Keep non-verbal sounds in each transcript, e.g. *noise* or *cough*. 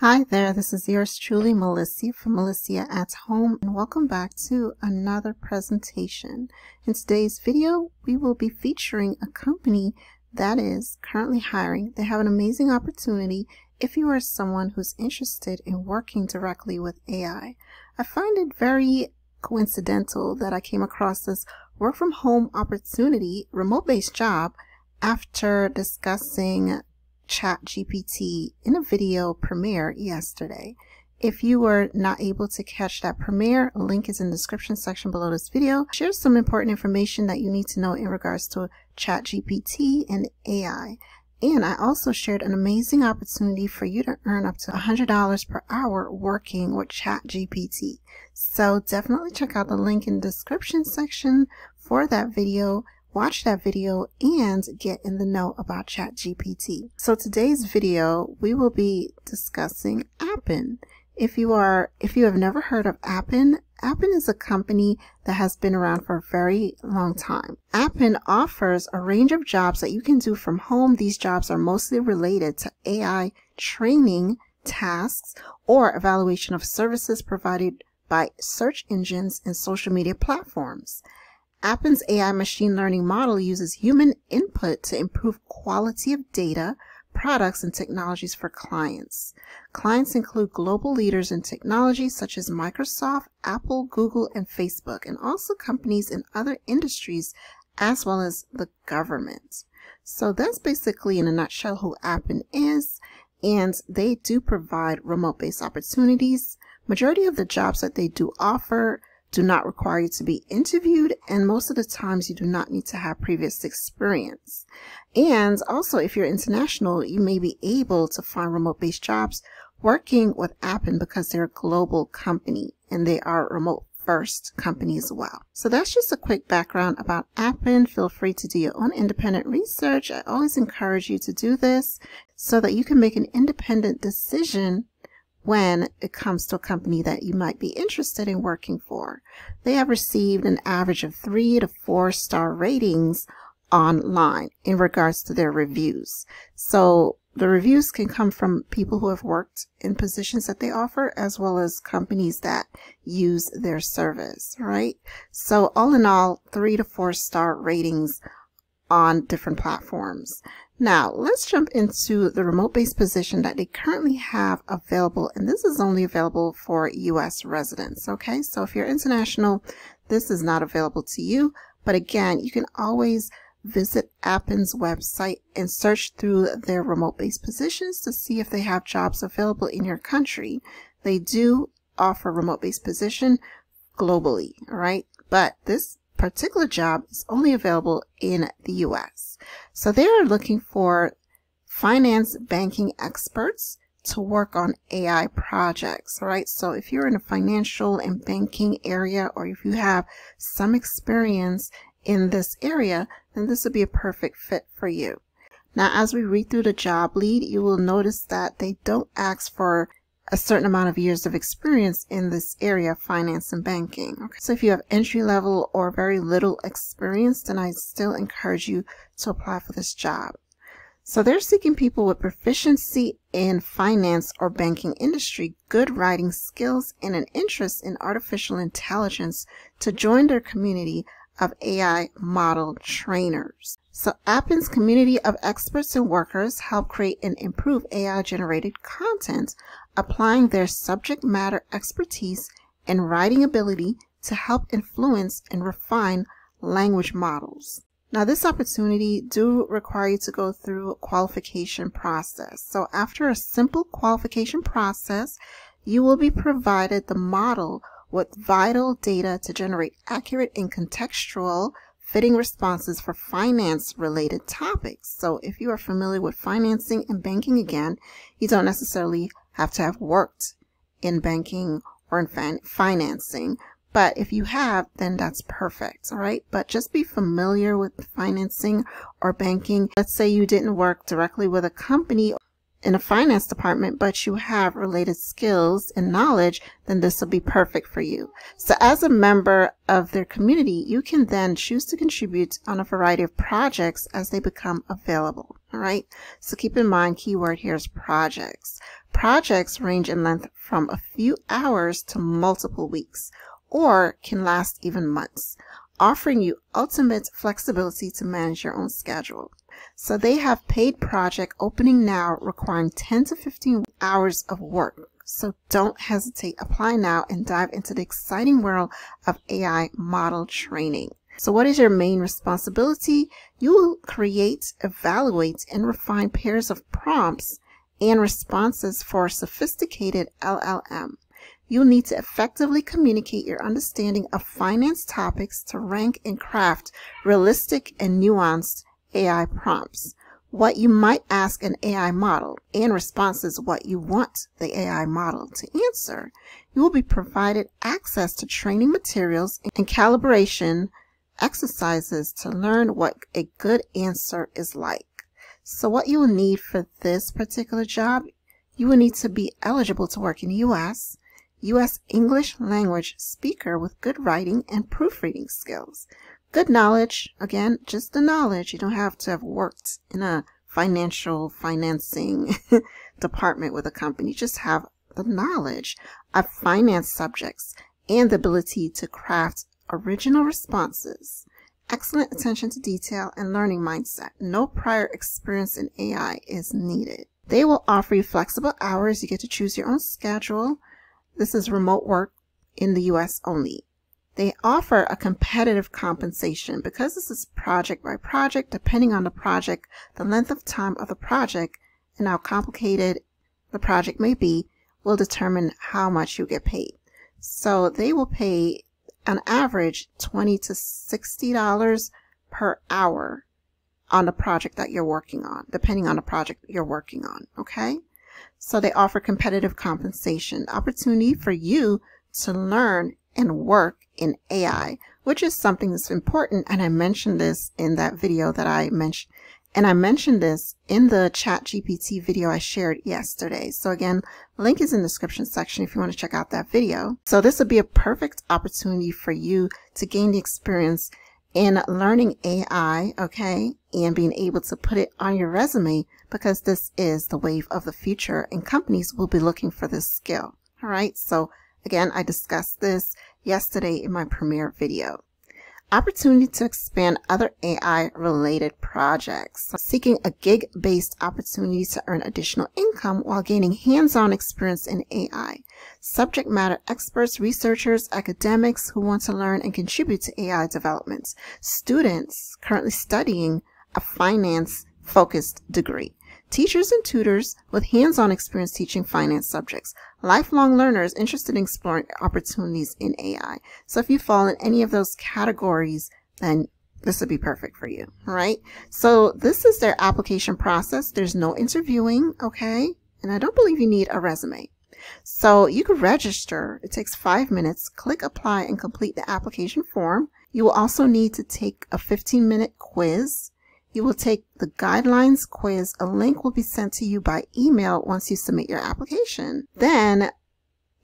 Hi there, this is yours truly, Melecia from Melecia at Home, and welcome back to another presentation. In today's video, we will be featuring a company that is currently hiring. They have an amazing opportunity if you are someone who's interested in working directly with AI. I find it very coincidental that I came across this work from home opportunity, remote based job, after discussing ChatGPT in a video premiere yesterday. If you were not able to catch that premiere, link is in the description section below this video. Share some important information that you need to know in regards to ChatGPT and AI. And I also shared an amazing opportunity for you to earn up to $100 per hour working with ChatGPT. So definitely check out the link in the description section for that video watch that video and get in the know about ChatGPT. So today's video, we will be discussing Appen. If you are, if you have never heard of Appen, Appen is a company that has been around for a very long time. Appen offers a range of jobs that you can do from home. These jobs are mostly related to AI training tasks or evaluation of services provided by search engines and social media platforms. Appen's AI machine learning model uses human input to improve quality of data, products, and technologies for clients. Clients include global leaders in technology such as Microsoft, Apple, Google, and Facebook, and also companies in other industries as well as the government. So that's basically in a nutshell who Appen is, and they do provide remote-based opportunities. Majority of the jobs that they do offer do not require you to be interviewed, and most of the times you do not need to have previous experience. And also, if you're international, you may be able to find remote based jobs working with Appen because they're a global company and they are remote first company as well. So that's just a quick background about Appen. Feel free to do your own independent research. I always encourage you to do this so that you can make an independent decision when it comes to a company that you might be interested in working for. They have received an average of three to four star ratings online in regards to their reviews. So the reviews can come from people who have worked in positions that they offer as well as companies that use their service, right? So all in all, three to four star ratings on different platforms. Now, let's jump into the remote-based position that they currently have available, and this is only available for U.S. residents, okay? So if you're international, this is not available to you, but again, you can always visit Appen's website and search through their remote-based positions to see if they have jobs available in your country. They do offer remote-based position globally, all right? But this particular job is only available in the US. So they are looking for finance banking experts to work on AI projects, right? So if you're in a financial and banking area or if you have some experience in this area, then this would be a perfect fit for you. Now, as we read through the job lead, you will notice that they don't ask for a certain amount of years of experience in this area of finance and banking. Okay. So if you have entry level or very little experience, then I still encourage you to apply for this job. So they're seeking people with proficiency in finance or banking industry, good writing skills, and an interest in artificial intelligence to join their community of AI model trainers. So Appen's community of experts and workers help create and improve AI generated content, applying their subject matter expertise and writing ability to help influence and refine language models. Now this opportunity do require you to go through a qualification process. So after a simple qualification process, you will be provided the model with vital data to generate accurate and contextual fitting responses for finance related topics. So if you are familiar with financing and banking again, you don't necessarily have to have worked in banking or in fin financing. But if you have, then that's perfect. All right. But just be familiar with financing or banking. Let's say you didn't work directly with a company in a finance department, but you have related skills and knowledge, then this will be perfect for you. So as a member of their community, you can then choose to contribute on a variety of projects as they become available. All right. So keep in mind, keyword here is projects. Projects range in length from a few hours to multiple weeks, or can last even months, offering you ultimate flexibility to manage your own schedule. So they have paid project opening now requiring 10 to 15 hours of work. So don't hesitate. Apply now and dive into the exciting world of AI model training. So what is your main responsibility? You will create, evaluate, and refine pairs of prompts and responses for a sophisticated LLM. You'll need to effectively communicate your understanding of finance topics to rank and craft realistic and nuanced AI prompts. What you might ask an AI model and responses what you want the AI model to answer. You will be provided access to training materials and calibration exercises to learn what a good answer is like. So what you will need for this particular job, you will need to be eligible to work in the U.S., U.S. English language speaker with good writing and proofreading skills. Good knowledge, again, just the knowledge. You don't have to have worked in a financial financing *laughs* department with a company. Just have the knowledge of finance subjects and the ability to craft original responses, excellent attention to detail, and learning mindset. No prior experience in AI is needed. They will offer you flexible hours. You get to choose your own schedule. This is remote work in the US only. They offer a competitive compensation because this is project by project, depending on the project, the length of time of the project, and how complicated the project may be will determine how much you get paid. So they will pay on average 20 to $60 per hour on the project that you're working on, depending on the project you're working on. Okay. So they offer competitive compensation, opportunity for you to learn and work in AI, which is something that's important. And I mentioned this in that video that I mentioned and I mentioned this in the ChatGPT video I shared yesterday. So again, link is in the description section if you want to check out that video. So this would be a perfect opportunity for you to gain the experience in learning AI, okay, and being able to put it on your resume because this is the wave of the future and companies will be looking for this skill. All right. So again, I discussed this yesterday in my premiere video opportunity to expand other AI related projects, seeking a gig based opportunity to earn additional income while gaining hands on experience in AI, subject matter experts, researchers, academics who want to learn and contribute to AI development, students currently studying a finance focused degree teachers and tutors with hands-on experience teaching finance subjects, lifelong learners interested in exploring opportunities in AI. So if you fall in any of those categories, then this would be perfect for you, right? So this is their application process. There's no interviewing, okay? And I don't believe you need a resume. So you can register. It takes five minutes. Click apply and complete the application form. You will also need to take a 15 minute quiz you will take the guidelines quiz. A link will be sent to you by email once you submit your application. Then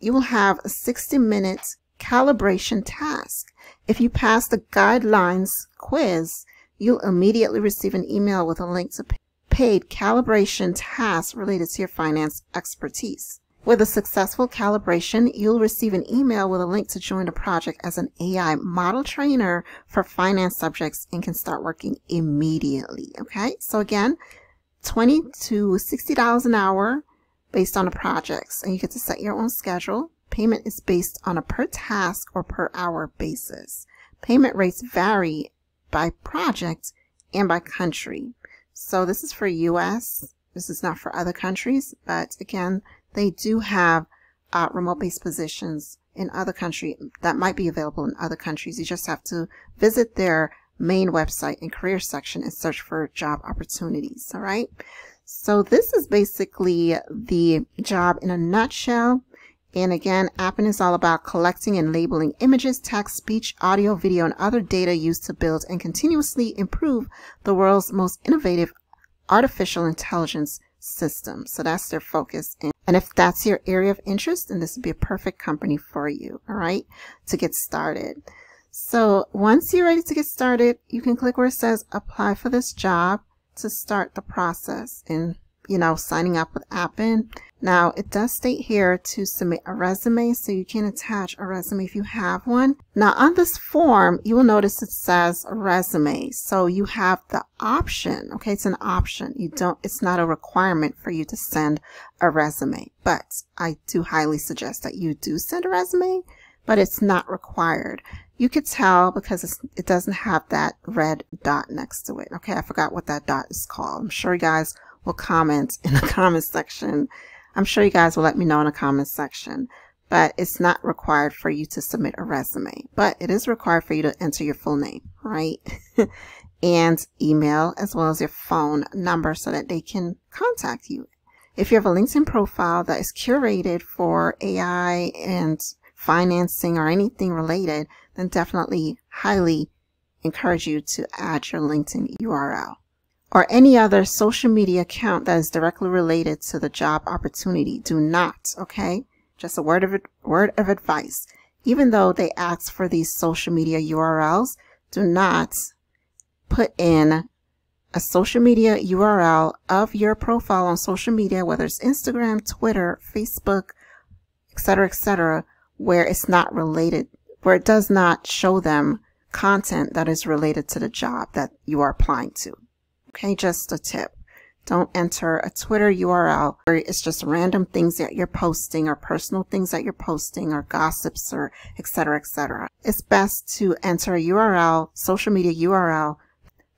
you will have a 60 minute calibration task. If you pass the guidelines quiz, you'll immediately receive an email with a link to paid calibration tasks related to your finance expertise. With a successful calibration, you'll receive an email with a link to join the project as an AI model trainer for finance subjects and can start working immediately. Okay. So again, 20 to $60 an hour based on the projects and you get to set your own schedule. Payment is based on a per task or per hour basis. Payment rates vary by project and by country. So this is for US. This is not for other countries, but again, they do have uh, remote-based positions in other countries that might be available in other countries. You just have to visit their main website and career section and search for job opportunities. All right. So this is basically the job in a nutshell. And again, Appen is all about collecting and labeling images, text, speech, audio, video, and other data used to build and continuously improve the world's most innovative artificial intelligence system. So that's their focus. And if that's your area of interest, then this would be a perfect company for you, all right, to get started. So once you're ready to get started, you can click where it says apply for this job to start the process. And you know, signing up with Appen. Now, it does state here to submit a resume, so you can attach a resume if you have one. Now, on this form, you will notice it says resume. So you have the option, okay, it's an option. You don't, it's not a requirement for you to send a resume, but I do highly suggest that you do send a resume, but it's not required. You could tell because it doesn't have that red dot next to it. Okay, I forgot what that dot is called. I'm sure you guys will comment in the *laughs* comment section I'm sure you guys will let me know in the comments section. But it's not required for you to submit a resume, but it is required for you to enter your full name, right? *laughs* and email as well as your phone number so that they can contact you. If you have a LinkedIn profile that is curated for AI and financing or anything related, then definitely highly encourage you to add your LinkedIn URL or any other social media account that is directly related to the job opportunity. Do not, okay? Just a word of word of advice. Even though they ask for these social media URLs, do not put in a social media URL of your profile on social media, whether it's Instagram, Twitter, Facebook, etc., etc., where it's not related, where it does not show them content that is related to the job that you are applying to. Okay, just a tip. Don't enter a Twitter URL where it's just random things that you're posting or personal things that you're posting or gossips or etc. etc. It's best to enter a URL, social media URL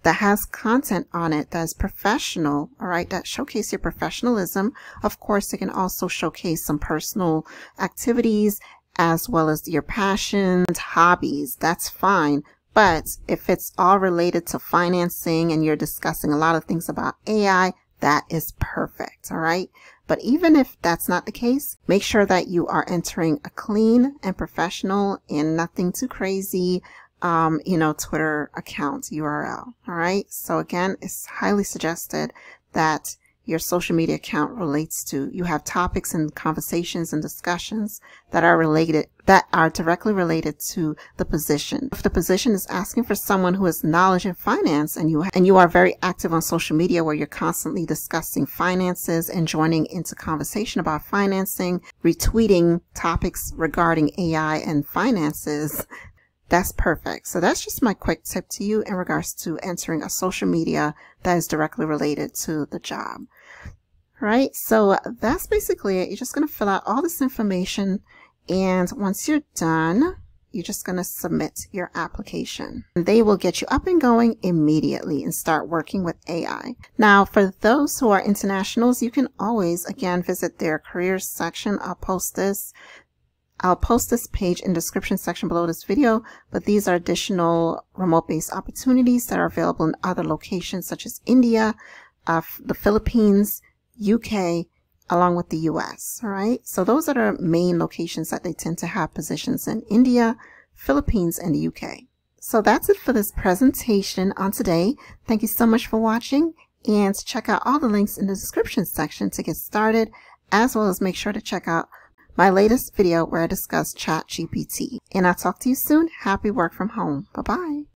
that has content on it that is professional, all right, that showcase your professionalism. Of course, it can also showcase some personal activities as well as your passions, hobbies. That's fine. But if it's all related to financing and you're discussing a lot of things about AI, that is perfect. All right. But even if that's not the case, make sure that you are entering a clean and professional and nothing too crazy, um, you know, Twitter account URL. All right. So again, it's highly suggested that your social media account relates to. You have topics and conversations and discussions that are related, that are directly related to the position. If the position is asking for someone who has knowledge in finance and you, and you are very active on social media where you're constantly discussing finances and joining into conversation about financing, retweeting topics regarding AI and finances, that's perfect. So that's just my quick tip to you in regards to entering a social media that is directly related to the job. Right. So that's basically it. You're just going to fill out all this information. And once you're done, you're just going to submit your application. They will get you up and going immediately and start working with AI. Now, for those who are internationals, you can always, again, visit their careers section. I'll post this I'll post this page in the description section below this video, but these are additional remote-based opportunities that are available in other locations such as India, uh, the Philippines, UK, along with the US. All right. So those are the main locations that they tend to have positions in India, Philippines, and the UK. So that's it for this presentation on today. Thank you so much for watching and check out all the links in the description section to get started, as well as make sure to check out my latest video where I discuss ChatGPT. And I'll talk to you soon. Happy work from home. Bye-bye.